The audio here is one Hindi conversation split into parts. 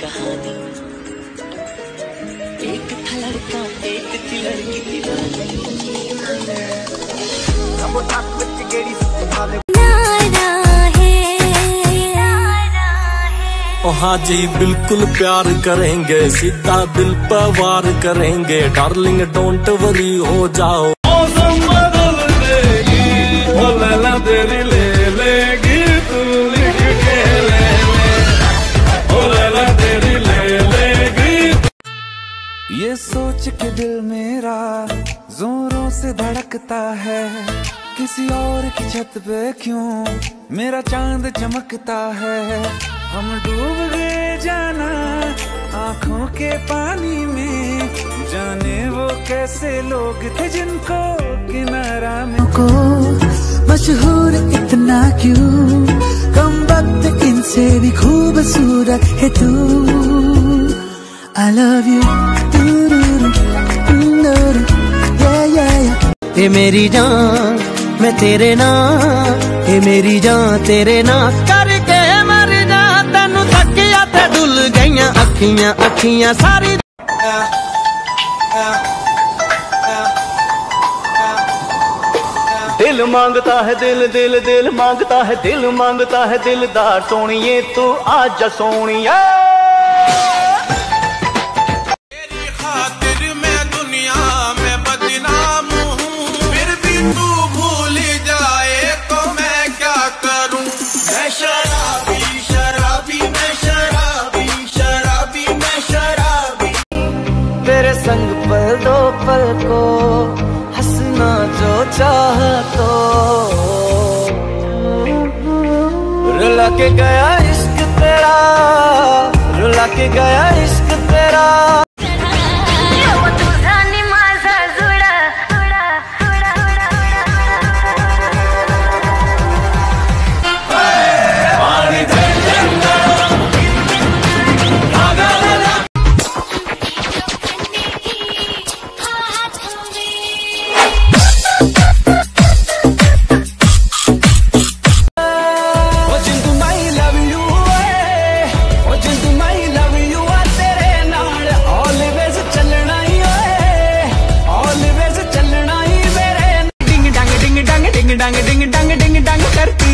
कहानी। एक था लड़का एक थी लड़की दीवानी। हाँ। जी बिल्कुल प्यार करेंगे सीधा दिल पर वार करेंगे। डार्लिंग डोंट वरी हो जाओ। मौसम बदल देगी ओ लैला तेरी ले ये सोच के दिल मेरा जोरों से धड़कता है। किसी और की छत पे क्यों मेरा चाँद चमकता है? हम डूब गए जाना आँखों के पानी में। जाने वो कैसे लोग थे जिनको किनारा में? को मशहूर इतना क्यों? कम वक्त इनसे भी खूबसूरत है तू। I love you. Yeah, yeah, yeah. ए मेरी जान मैं तेरे नाम। ए मेरी जान तेरे नाम। करके मर जा तैनू तकिया ते डुल गईयां अखियाँ अखियाँ सारी। दिल माँगता है दिल दिल दिल माँगता है दिल माँगता है दिलदार। सोनिए तू आज सोनिया। पल को हंसना जो चाह तो रुला के गया इश्क तेरा, रुला के गया इश्क तेरा।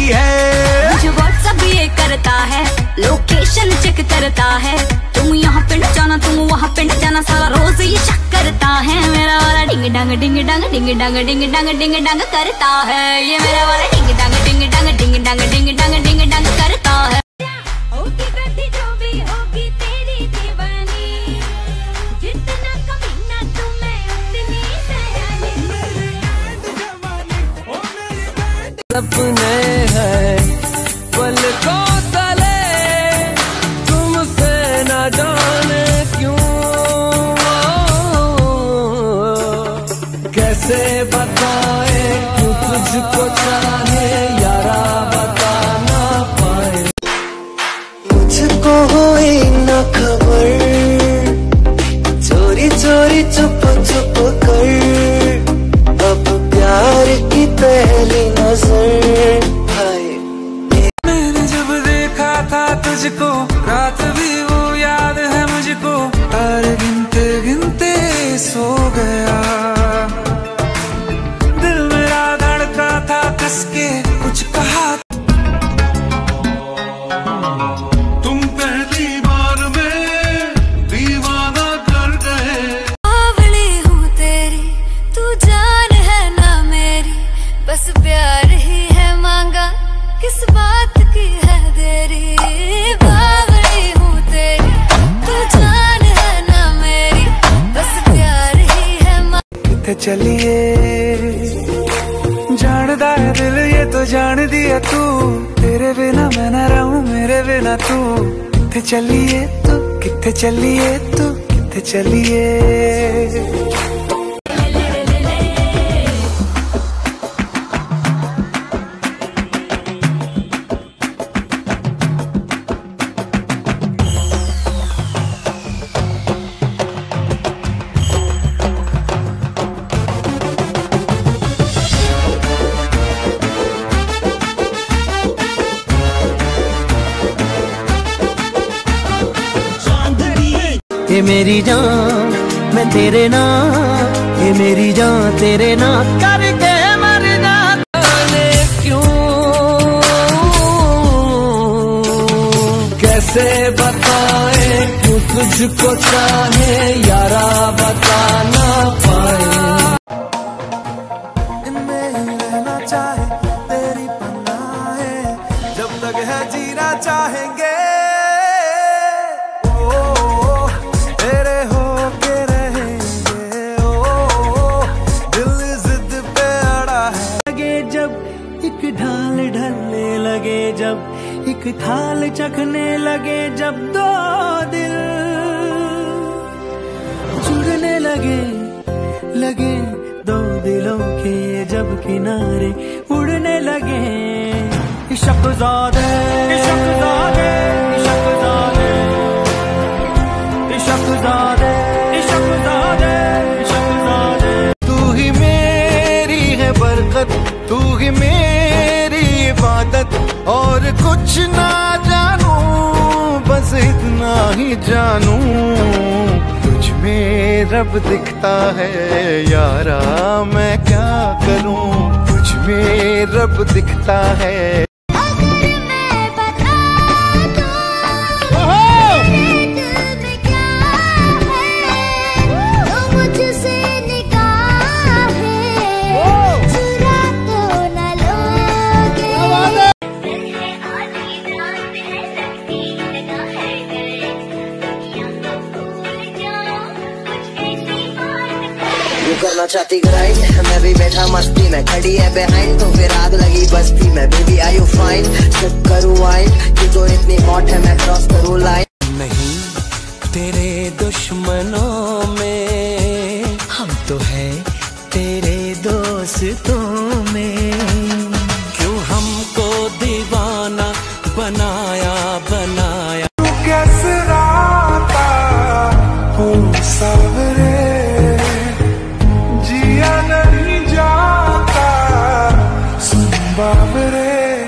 करती है। मुझे व्हाट्सअप ये करता है लोकेशन चेक करता है। तुम यहाँ पिंड जाना, तुम वहाँ पिंड जाना, सारा रोज ये चेक करता है। मेरा वाला डिंग डंग डिंग डंग डिंग डंग डिंग डंग डिंग डंग करता है। ये मेरा वाला डिंग डंग डिंग डंग डिंग डंग डिंग डंग डिंग डंग करता सपने हैं। पलकों किसके कुछ कहा तुम पहली बार में दीवाना कर गए। बावली हूँ तेरी तू जान है ना मेरी बस प्यार ही है मांगा किस बात की है देरी? बावली हूँ तेरी तू जान है ना मेरी बस प्यार ही है चलिए जान दिया तू? तेरे बिना मैं ना रहूँ, मेरे बिना तू। कि चलिए तू? कि चलिए तू? कि चलिए? ये मेरी जान, मैं तेरे ना ये मेरी जान तेरे ना करके मर जाने क्यों? कैसे बताए तुझको चाहे, यारा बताना पाए। एक थाल चखने लगे जब दो दिल। जुड़ने लगे लगे दो दिलों के जब किनारे। उड़ने लगे इशक ज़ादे। इशक ज़ादे इशक ज़ादे। तू ही मेरी है बरकत तू ही मेरी इबादत और कुछ ना जानू, बस इतना ही जानू। कुछ में रब दिखता है, यारा मैं क्या करूँ? कुछ में रब दिखता है। करना चाहती ग्राइंड मैं भी बैठा मस्ती में, खड़ी है बिहाइंड तो फिर आग लगी बस्ती में। बेबी आई यू फाइन चुप करूँ वाइन की तो इतनी हॉट है, मैं क्रॉस करूँ लाइन नहीं, तेरे दुश्मनों में हम तो है, तेरे दोस्तों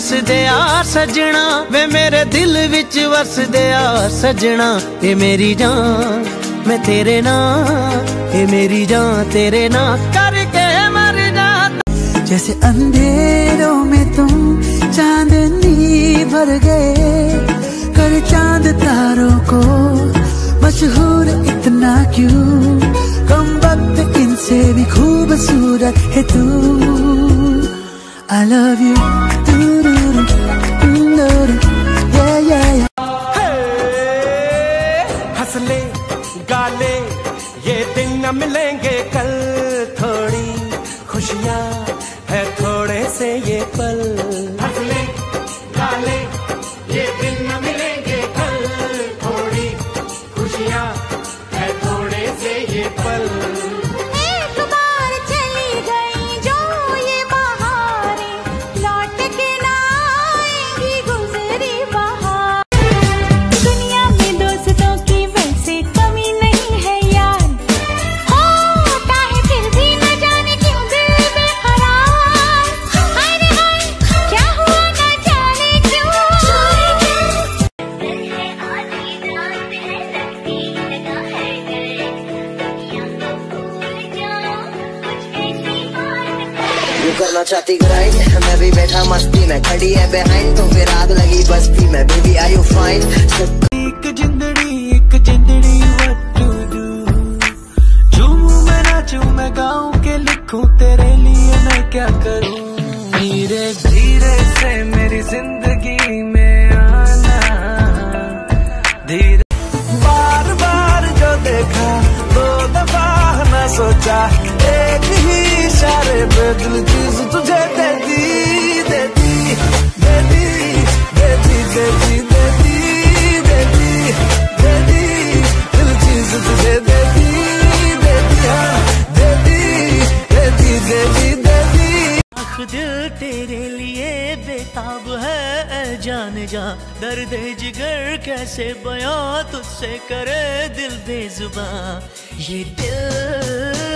ਵਿੱਚ ਹੱਸਦੇ ਆ ਸਜਣਾ ਵੇ ਮੇਰੇ ਦਿਲ ਵਿੱਚ ਵਸਦੇ ਆ ਸਜਣਾ ਇਹ ਮੇਰੀ ਜਾਨ ਮੈਂ ਤੇਰੇ ਨਾਲ ਇਹ ਮੇਰੀ ਜਾਨ ਤੇਰੇ ਨਾਲ ਕਰਕੇ ਮਰ ਜਾ जैसे अंधेरों में तुम चांदनी भर गए कर चांद तारों को मशहूर इतना क्यों कम वक्त इनसे भी खूबसूरत है तू I love you do do मस्ती में खड़ी है बिहाइंड तो फिर आग लगी बस्ती में। बेबी आई यू फाइन एक जिंदड़ी एक जिंदड़ी झूमू मैं, नाचू मैं गाँव के लिखूं, तेरे लिए मैं क्या करूँ? धीरे धीरे से मेरी ज़िंदगी में आना। धीरे। बार बार जो देखा, दो दफ़ा न सोचा, एक ही तेरे लिए बेताब है जान जा। दर्द जिगर कैसे बयां, तुझसे करे दिल बेजुबा। ये दिल